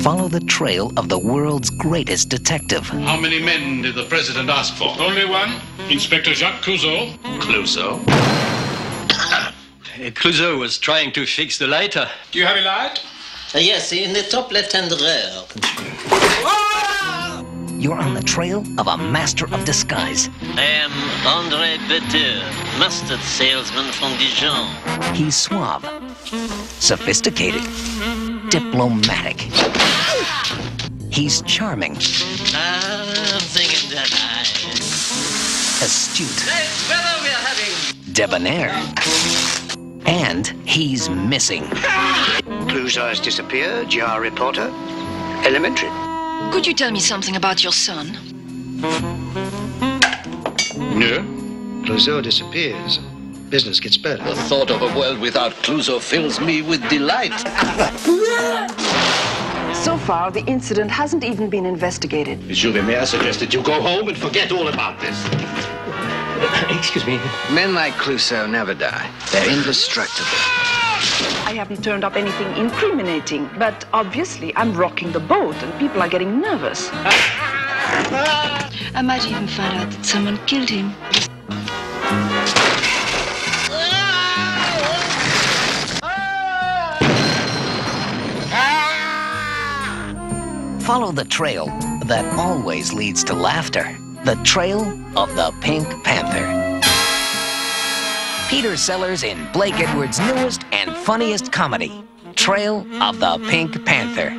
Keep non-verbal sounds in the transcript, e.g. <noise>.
Follow the trail of the world's greatest detective. How many men did the president ask for? Only one, Inspector Jacques Clouseau. Clouseau. Clouseau was trying to fix the lighter. Do you have a light? Uh, yes, in the top left-hand drawer. You're on the trail of a master of disguise. I am André Beteur, mustard salesman from Dijon. He's suave, sophisticated, diplomatic. He's charming, I'm thinking that I... astute, Hey, brother, we are having... debonair. And he's missing. Clouseau has disappeared, you are a reporter. Elementary. Could you tell me something about your son? No. Clouseau disappears. Business gets better. The thought of a world without Clouseau fills me with delight. <laughs> So far, the incident hasn't even been investigated. Monsieur le Maire suggested you go home and forget all about this. Excuse me. Men like Clouseau never die. They're indestructible. I haven't turned up anything incriminating, but obviously I'm rocking the boat and people are getting nervous. I might even find out that someone killed him. Follow the trail that always leads to laughter. The trail of the Pink Panther. Peter Sellers in Blake Edwards' newest and funniest comedy, Trail of the Pink Panther.